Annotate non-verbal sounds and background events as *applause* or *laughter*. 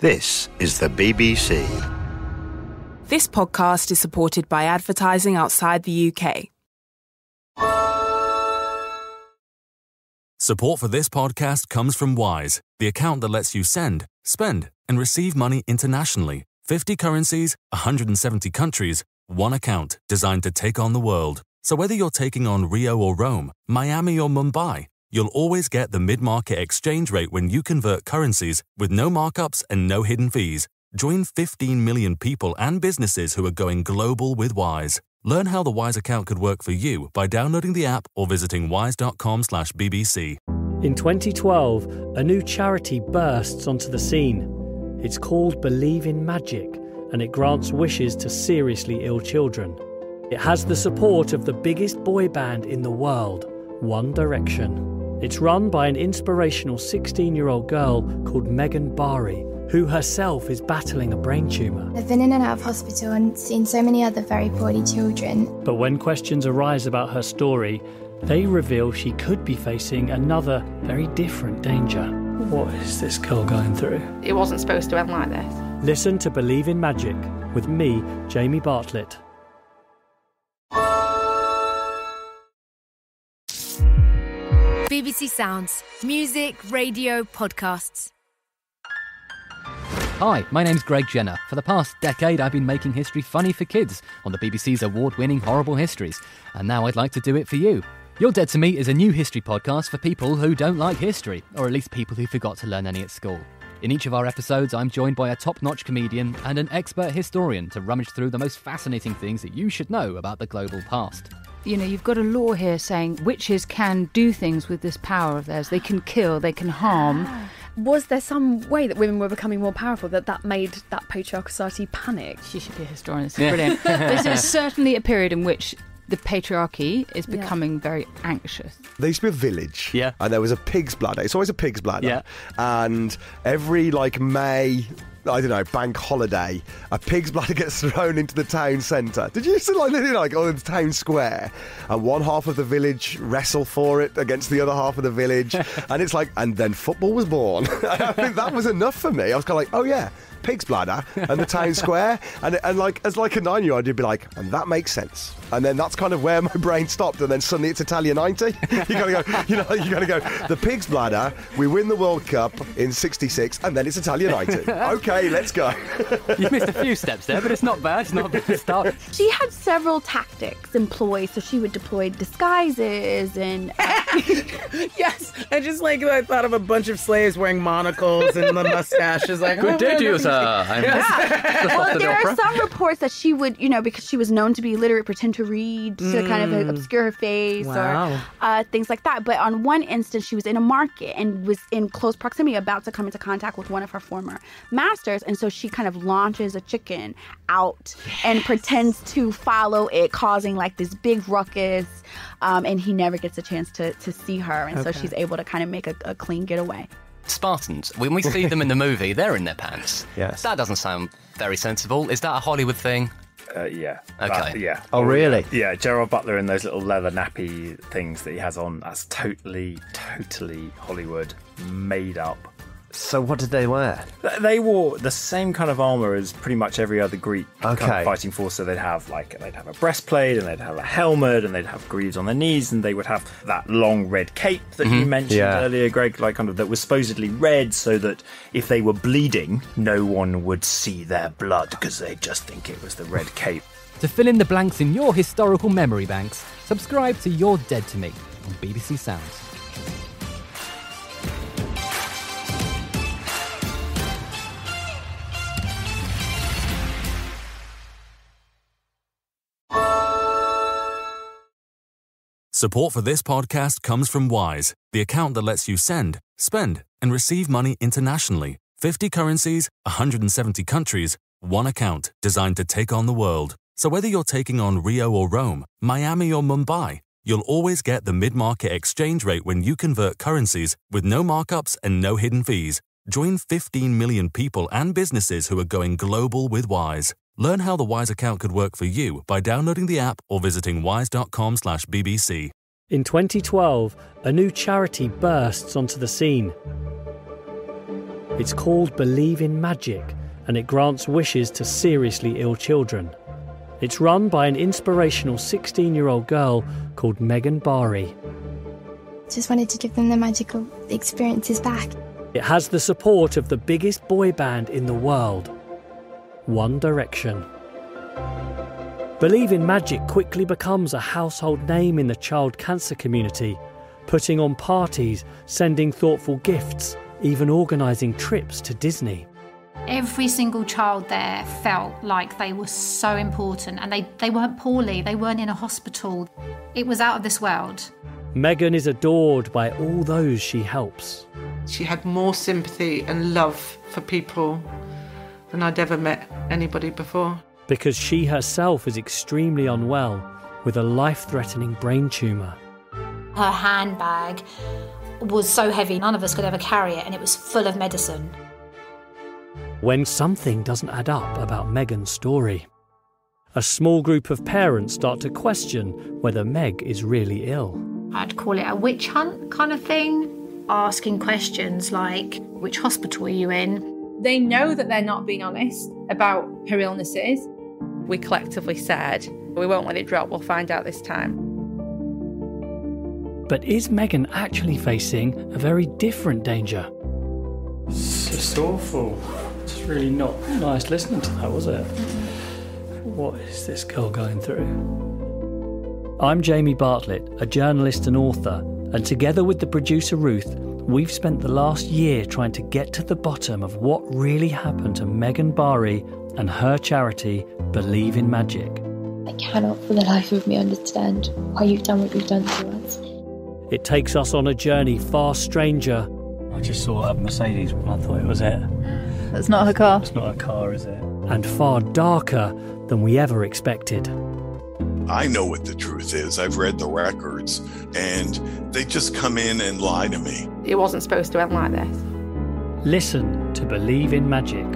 This is the BBC. This podcast is supported by advertising outside the UK. Support for this podcast comes from Wise, the account that lets you send, spend, and receive money internationally. 50 currencies, 170 countries, one account designed to take on the world. So whether you're taking on Rio or Rome, Miami or Mumbai, you'll always get the mid market exchange rate when you convert currencies with no markups and no hidden fees. Join 15 million people and businesses who are going global with Wise. Learn how the Wise account could work for you by downloading the app or visiting wise.com/bbc. In 2012, a new charity bursts onto the scene. It's called Believe in Magic, and it grants wishes to seriously ill children. It has the support of the biggest boy band in the world, One Direction. It's run by an inspirational 16 year old girl called Megan Bari, who herself is battling a brain tumour. I've been in and out of hospital and seen so many other very poorly children. But when questions arise about her story, they reveal she could be facing another very different danger. What is this girl going through? It wasn't supposed to end like this. Listen to Believe in Magic with me, Jamie Bartlett. Sounds. Music, radio, podcasts. Hi, my name's Greg Jenner. For the past decade, I've been making history funny for kids on the BBC's award winning Horrible Histories, and now I'd like to do it for you. You're Dead to Me is a new history podcast for people who don't like history, or at least people who forgot to learn any at school. In each of our episodes, I'm joined by a top notch comedian and an expert historian to rummage through the most fascinating things that you should know about the global past. You know, you've got a law here saying witches can do things with this power of theirs. They can kill, they can harm. Ah. Was there some way that women were becoming more powerful that that made that patriarchal society panic? She should be a historian. This is brilliant. this is *laughs* certainly a period in which the patriarchy is Yeah. becoming very anxious. There used to be a village. Yeah. And there was a pig's bladder. It's always a pig's bladder. Yeah. And every like May, I don't know, bank holiday, a pig's bladder *laughs* gets thrown into the town centre. Did you used to like literally *laughs* like on the town square and one half of the village wrestle for it against the other half of the village. *laughs* and it's like and then football was born. I think that was enough for me. I was kinda like, oh yeah. Pig's bladder and the town square, and and like as like a nine year old, you'd be like, and that makes sense. And then that's kind of where my *laughs* brain stopped. And then suddenly it's Italia ninety. *laughs* You gotta go, you know, you gotta go. The pig's bladder. We win the World Cup in '66, and then it's Italia ninety. *laughs* okay, let's go. You missed a few steps there, but it's not bad. It's not a bad start. She had several tactics employed, so she would deploy disguises and uh, Yes, I just like I thought of a bunch of slaves wearing monocles and the mustaches. Like, Good oh, day to you, sir. At *laughs* I'm Yes. *laughs* just off there opera. are some reports that she would, you know, because she was known to be illiterate, pretend to read to kind of uh, obscure her face Wow. or uh, things like that. But on one instance, she was in a market and was in close proximity, about to come into contact with one of her former masters, and so she kind of launches a chicken out and pretends to follow it, causing like this big ruckus. Um, and he never gets a chance to to see her, and so she's able to kind of make a, a clean getaway. Spartans, when we see them in the *laughs* movie, they're in their pants. Yes. That doesn't sound very sensible. Is that a Hollywood thing? Uh, yeah. Okay. That- yeah. Oh, really? Yeah, Gerard Butler in those little leather nappy things that he has on, that's totally, totally Hollywood made up. So what did they wear? They wore the same kind of armor as pretty much every other Greek kind of fighting force. So they'd have like they'd have a breastplate and they'd have a helmet and they'd have greaves on their knees and they would have that long red cape that you mm-hmm. mentioned Yeah. earlier, Greg, like kind of that was supposedly red so that if they were bleeding, no one would see their blood because they'd just think it was the red cape. To fill in the blanks in your historical memory banks, subscribe to You're Dead to Me on BBC Sounds. Support for this podcast comes from Wise, the account that lets you send, spend, and receive money internationally. 50 currencies, 170 countries, one account designed to take on the world. So whether you're taking on Rio or Rome, Miami or Mumbai, you'll always get the mid market exchange rate when you convert currencies with no markups and no hidden fees. Join 15 million people and businesses who are going global with Wise. Learn how the Wise account could work for you by downloading the app or visiting wise.com/bbc. In 2012, a new charity bursts onto the scene. It's called Believe in Magic and it grants wishes to seriously ill children. It's run by an inspirational 16 year old girl called Megan Bari. Just wanted to give them the magical experiences back. It has the support of the biggest boy band in the world One Direction. Believe in Magic quickly becomes a household name in the child cancer community, putting on parties, sending thoughtful gifts, even organising trips to Disney. Every single child there felt like they were so important and they, they weren't poorly, they weren't in a hospital. It was out of this world. Megan is adored by all those she helps. She had more sympathy and love for people than I'd ever met anybody before. Because she herself is extremely unwell with a life threatening brain tumour. Her handbag was so heavy, none of us could ever carry it, and it was full of medicine. When something doesn't add up about Megan's story, a small group of parents start to question whether Meg is really ill. I'd call it a witch hunt kind of thing, asking questions like, which hospital are you in? They know that they're not being honest about her illnesses. We collectively said, we won't let it drop, we'll find out this time. But is Megan actually facing a very different danger? It's just awful. It's really not nice listening to that, was it? What is this girl going through? I'm Jamie Bartlett, a journalist and author, and together with the producer Ruth, we've spent the last year trying to get to the bottom of what really happened to Megan Bari and her charity, Believe in Magic. I cannot for the life of me understand why you've done what you've done to us. It takes us on a journey far stranger. I just saw a Mercedes and I thought it was it. That's not her car. It's not a car, is it? And far darker than we ever expected. I know what the truth is. I've read the records, and they just come in and lie to me. It wasn't supposed to end like this. Listen to Believe in Magic.